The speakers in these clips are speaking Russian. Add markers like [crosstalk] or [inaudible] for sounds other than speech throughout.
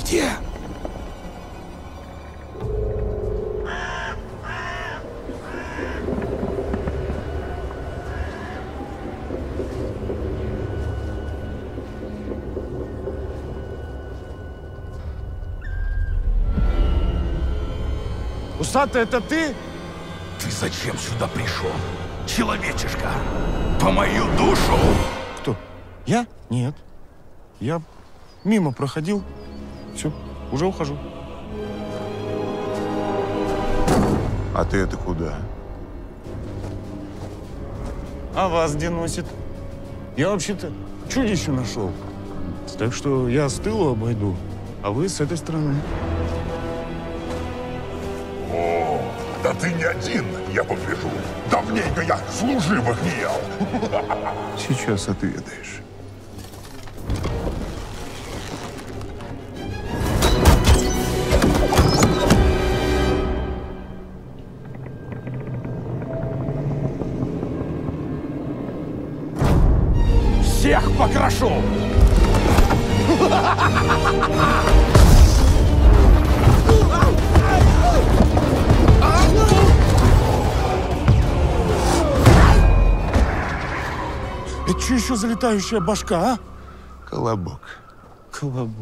где? Усатый, это ты? Ты зачем сюда пришел? Человечишка, по мою душу! Кто? Я? Нет. Я мимо проходил. Все, уже ухожу. А ты это куда? А вас где носит? Я вообще-то чудище нашел. Так что я с тылу обойду, а вы с этой стороны. О, да ты не один, я погляжу. Давненько я служивых не ел. [laughs] Сейчас отведаешь. Всех покрошу! Это что еще за летающая башка, а? Колобок. Колобок.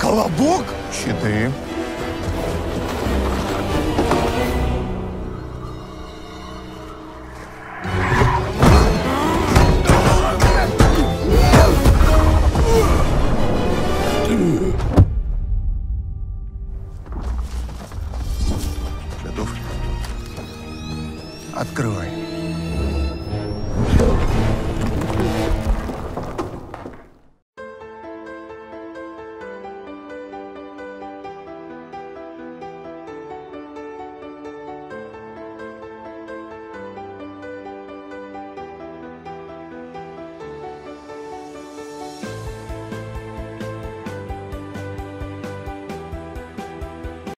Колобок? Щиты. Открывай.